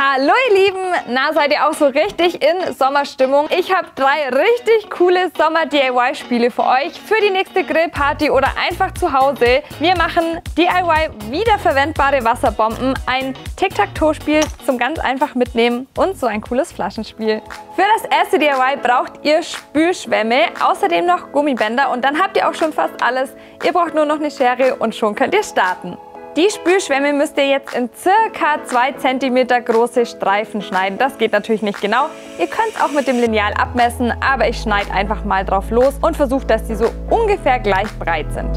Hallo ihr Lieben, na seid ihr auch so richtig in Sommerstimmung? Ich habe drei richtig coole Sommer-DIY-Spiele für euch, für die nächste Grillparty oder einfach zu Hause. Wir machen DIY wiederverwendbare Wasserbomben, ein Tic-Tac-Toe-Spiel zum ganz einfach mitnehmen und so ein cooles Flaschenspiel. Für das erste DIY braucht ihr Spülschwämme, außerdem noch Gummibänder und dann habt ihr auch schon fast alles. Ihr braucht nur noch eine Schere und schon könnt ihr starten. Die Spülschwämme müsst ihr jetzt in circa 2 cm große Streifen schneiden. Das geht natürlich nicht genau. Ihr könnt es auch mit dem Lineal abmessen, aber ich schneide einfach mal drauf los und versuche, dass die so ungefähr gleich breit sind.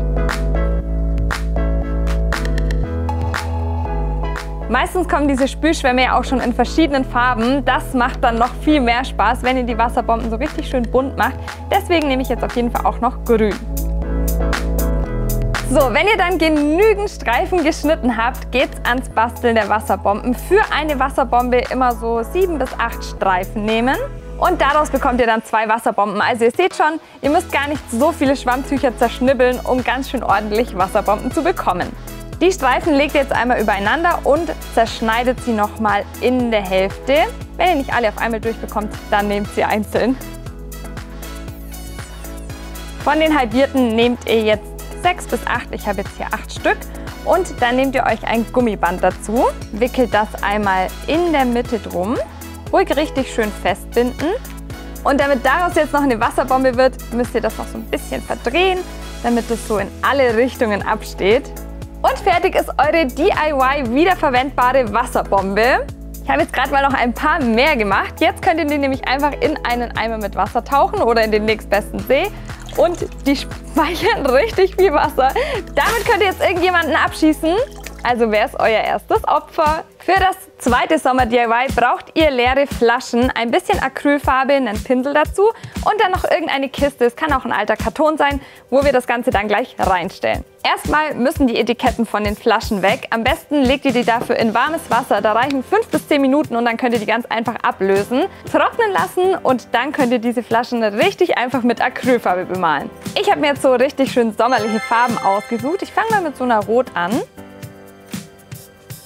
Meistens kommen diese Spülschwämme ja auch schon in verschiedenen Farben. Das macht dann noch viel mehr Spaß, wenn ihr die Wasserbomben so richtig schön bunt macht. Deswegen nehme ich jetzt auf jeden Fall auch noch grün. So, wenn ihr dann genügend Streifen geschnitten habt, geht's ans Basteln der Wasserbomben. Für eine Wasserbombe immer so sieben bis acht Streifen nehmen. Und daraus bekommt ihr dann zwei Wasserbomben. Also ihr seht schon, ihr müsst gar nicht so viele Schwammtücher zerschnibbeln, um ganz schön ordentlich Wasserbomben zu bekommen. Die Streifen legt ihr jetzt einmal übereinander und zerschneidet sie nochmal in der Hälfte. Wenn ihr nicht alle auf einmal durchbekommt, dann nehmt sie einzeln. Von den halbierten nehmt ihr jetzt sechs bis acht. Ich habe jetzt hier acht Stück. Und dann nehmt ihr euch ein Gummiband dazu, wickelt das einmal in der Mitte drum, ruhig richtig schön festbinden. Und damit daraus jetzt noch eine Wasserbombe wird, müsst ihr das noch so ein bisschen verdrehen, damit es so in alle Richtungen absteht. Und fertig ist eure DIY wiederverwendbare Wasserbombe. Ich habe jetzt gerade mal noch ein paar mehr gemacht. Jetzt könnt ihr die nämlich einfach in einen Eimer mit Wasser tauchen oder in den nächstbesten See und die speichern richtig viel Wasser. Damit könnt ihr jetzt irgendjemanden abschießen. Also wer ist euer erstes Opfer? Für das zweite Sommer-DIY braucht ihr leere Flaschen, ein bisschen Acrylfarbe, einen Pinsel dazu und dann noch irgendeine Kiste, es kann auch ein alter Karton sein, wo wir das Ganze dann gleich reinstellen. Erstmal müssen die Etiketten von den Flaschen weg. Am besten legt ihr die dafür in warmes Wasser, da reichen 5 bis 10 Minuten und dann könnt ihr die ganz einfach ablösen. Trocknen lassen und dann könnt ihr diese Flaschen richtig einfach mit Acrylfarbe bemalen. Ich habe mir jetzt so richtig schön sommerliche Farben ausgesucht. Ich fange mal mit so einer Rot an.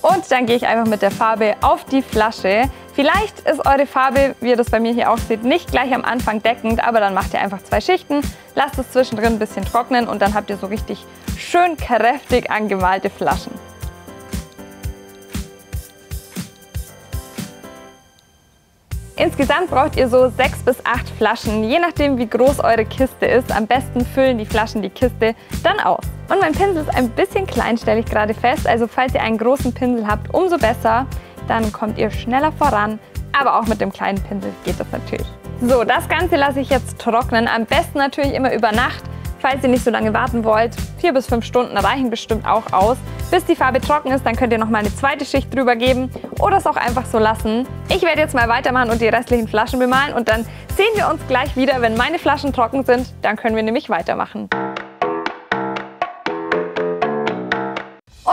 Und dann gehe ich einfach mit der Farbe auf die Flasche. Vielleicht ist eure Farbe, wie ihr das bei mir hier auch seht, nicht gleich am Anfang deckend, aber dann macht ihr einfach zwei Schichten, lasst es zwischendrin ein bisschen trocknen und dann habt ihr so richtig schön kräftig angemalte Flaschen. Insgesamt braucht ihr so sechs bis acht Flaschen, je nachdem wie groß eure Kiste ist. Am besten füllen die Flaschen die Kiste dann aus. Und mein Pinsel ist ein bisschen klein, stelle ich gerade fest. Also falls ihr einen großen Pinsel habt, umso besser. Dann kommt ihr schneller voran. Aber auch mit dem kleinen Pinsel geht das natürlich. So, das Ganze lasse ich jetzt trocknen. Am besten natürlich immer über Nacht. Falls ihr nicht so lange warten wollt, vier bis fünf Stunden reichen bestimmt auch aus. Bis die Farbe trocken ist, dann könnt ihr noch mal eine zweite Schicht drüber geben oder es auch einfach so lassen. Ich werde jetzt mal weitermachen und die restlichen Flaschen bemalen und dann sehen wir uns gleich wieder, wenn meine Flaschen trocken sind. Dann können wir nämlich weitermachen.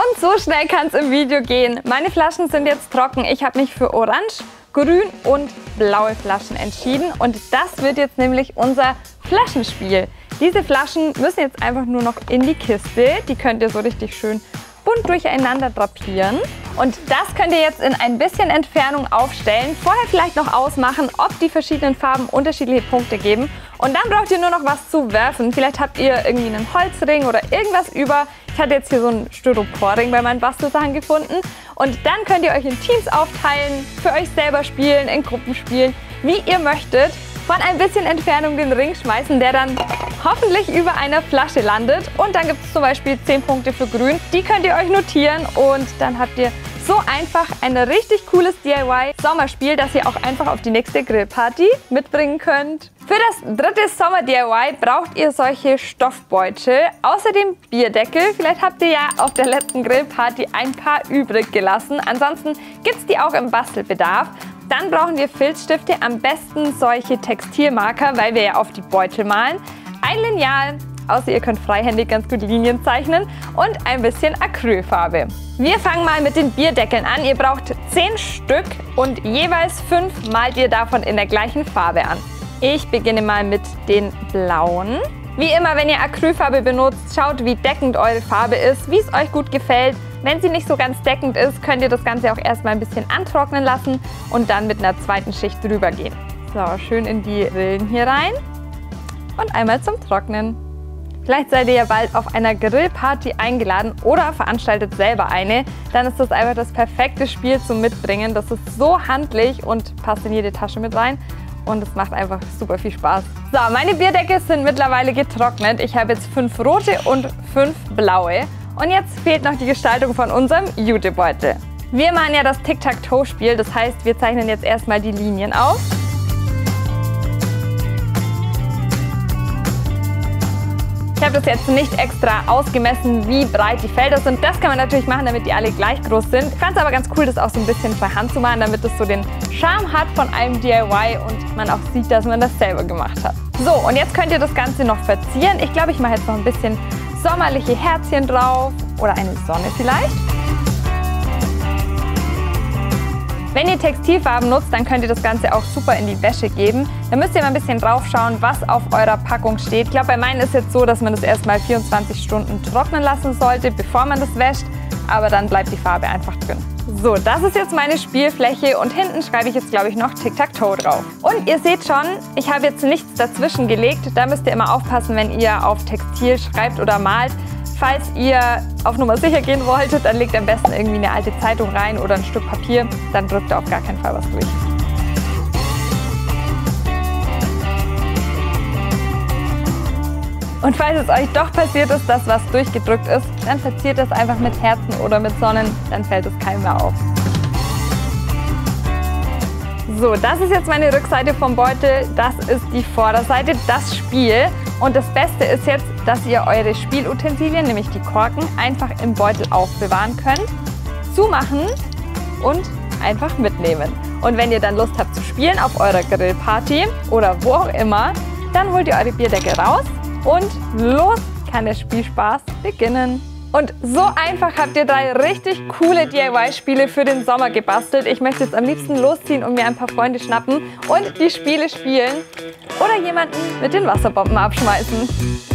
Und so schnell kann es im Video gehen. Meine Flaschen sind jetzt trocken. Ich habe mich für Orange, Grün und blaue Flaschen entschieden. Und das wird jetzt nämlich unser Flaschenspiel. Diese Flaschen müssen jetzt einfach nur noch in die Kiste. Die könnt ihr so richtig schön bunt durcheinander drapieren. Und das könnt ihr jetzt in ein bisschen Entfernung aufstellen. Vorher vielleicht noch ausmachen, ob die verschiedenen Farben unterschiedliche Punkte geben. Und dann braucht ihr nur noch was zu werfen. Vielleicht habt ihr irgendwie einen Holzring oder irgendwas über. Ich hatte jetzt hier so einen Styroporring bei meinen Bastelsachen gefunden. Und dann könnt ihr euch in Teams aufteilen, für euch selber spielen, in Gruppen spielen, wie ihr möchtet von ein bisschen Entfernung den Ring schmeißen, der dann hoffentlich über einer Flasche landet. Und dann gibt es zum Beispiel 10 Punkte für grün. Die könnt ihr euch notieren und dann habt ihr so einfach ein richtig cooles DIY-Sommerspiel, das ihr auch einfach auf die nächste Grillparty mitbringen könnt. Für das dritte Sommer-DIY braucht ihr solche Stoffbeutel, außerdem Bierdeckel. Vielleicht habt ihr ja auf der letzten Grillparty ein paar übrig gelassen. Ansonsten gibt es die auch im Bastelbedarf. Dann brauchen wir Filzstifte, am besten solche Textilmarker, weil wir ja auf die Beutel malen. Ein Lineal, außer ihr könnt freihändig ganz gut Linien zeichnen und ein bisschen Acrylfarbe. Wir fangen mal mit den Bierdeckeln an. Ihr braucht 10 Stück und jeweils 5 malt ihr davon in der gleichen Farbe an. Ich beginne mal mit den blauen. Wie immer, wenn ihr Acrylfarbe benutzt, schaut, wie deckend eure Farbe ist, wie es euch gut gefällt. Wenn sie nicht so ganz deckend ist, könnt ihr das Ganze auch erstmal ein bisschen antrocknen lassen und dann mit einer zweiten Schicht drüber gehen. So, schön in die Rillen hier rein und einmal zum Trocknen. Vielleicht seid ihr ja bald auf einer Grillparty eingeladen oder veranstaltet selber eine. Dann ist das einfach das perfekte Spiel zum Mitbringen. Das ist so handlich und passt in jede Tasche mit rein. Und es macht einfach super viel Spaß. So, meine Bierdecke sind mittlerweile getrocknet. Ich habe jetzt fünf rote und fünf blaue. Und jetzt fehlt noch die Gestaltung von unserem Jutebeutel. Wir machen ja das Tic-Tac-Toe-Spiel. Das heißt, wir zeichnen jetzt erstmal die Linien auf. Ich habe das jetzt nicht extra ausgemessen, wie breit die Felder sind. Das kann man natürlich machen, damit die alle gleich groß sind. Ich fand es aber ganz cool, das auch so ein bisschen per Hand zu machen, damit es so den Charme hat von einem DIY und man auch sieht, dass man das selber gemacht hat. So, und jetzt könnt ihr das Ganze noch verzieren. Ich glaube, ich mache jetzt noch ein bisschen sommerliche Herzchen drauf oder eine Sonne vielleicht. Wenn ihr Textilfarben nutzt, dann könnt ihr das Ganze auch super in die Wäsche geben. Da müsst ihr mal ein bisschen drauf schauen, was auf eurer Packung steht. Ich glaube, bei meinen ist jetzt so, dass man das erstmal 24 Stunden trocknen lassen sollte, bevor man das wäscht. Aber dann bleibt die Farbe einfach drin. So, das ist jetzt meine Spielfläche und hinten schreibe ich jetzt, glaube ich, noch Tic-Tac-Toe drauf. Und ihr seht schon, ich habe jetzt nichts dazwischen gelegt. Da müsst ihr immer aufpassen, wenn ihr auf Textil schreibt oder malt, Falls ihr auf Nummer sicher gehen wolltet, dann legt am besten irgendwie eine alte Zeitung rein oder ein Stück Papier. Dann drückt ihr auf gar keinen Fall was durch. Und falls es euch doch passiert ist, dass was durchgedrückt ist, dann verziert es einfach mit Herzen oder mit Sonnen, dann fällt es keinem mehr auf. So, das ist jetzt meine Rückseite vom Beutel. Das ist die Vorderseite, das Spiel. Und das Beste ist jetzt, dass ihr eure Spielutensilien, nämlich die Korken, einfach im Beutel aufbewahren könnt, zumachen und einfach mitnehmen. Und wenn ihr dann Lust habt zu spielen auf eurer Grillparty oder wo auch immer, dann holt ihr eure Bierdecke raus und los kann der Spielspaß beginnen. Und so einfach habt ihr drei richtig coole DIY-Spiele für den Sommer gebastelt. Ich möchte jetzt am liebsten losziehen und mir ein paar Freunde schnappen und die Spiele spielen oder jemanden mit den Wasserbomben abschmeißen.